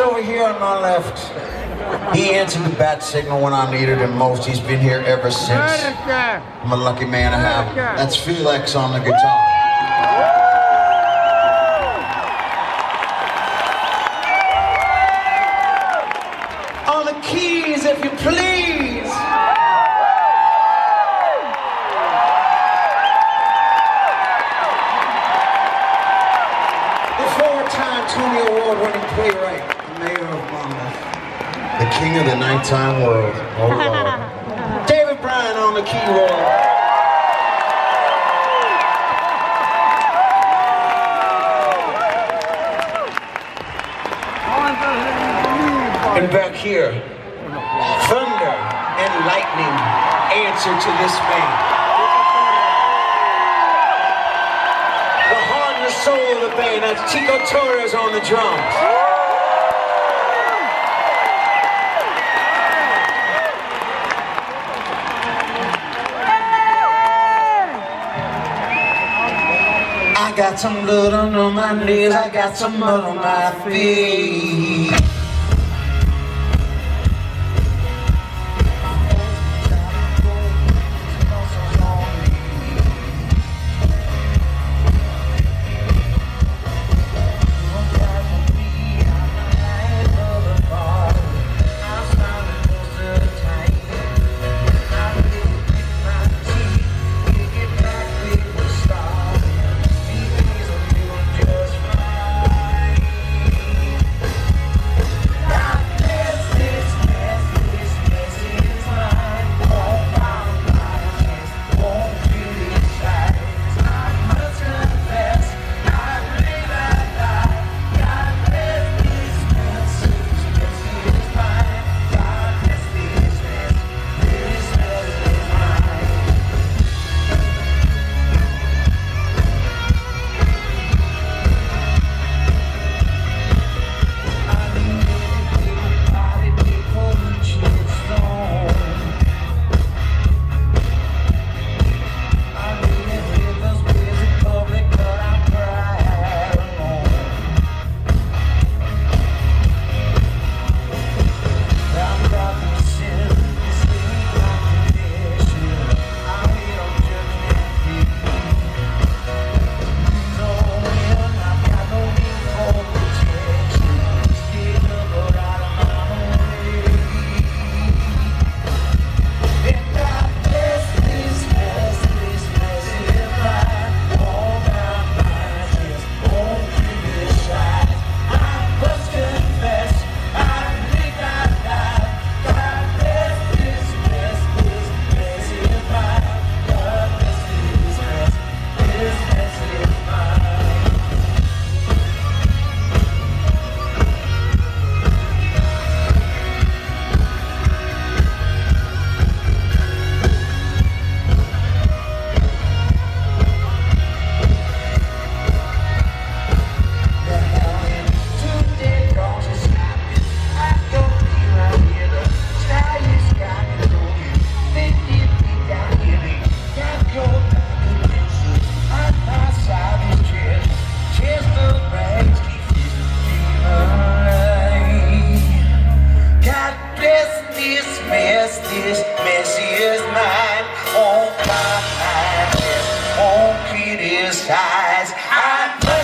over here on my left. He answered the bat signal when I needed him most. He's been here ever since. I'm a lucky man to have. That's Phil X on the guitar. The king of the nighttime world. Oh Lord. David Bryan on the keyboard. And back here, thunder and lightning answer to this man. The heart and the soul of the band, that's Tico Torres on the drums. Got some blood under my knees, I got some mud on my feet. I.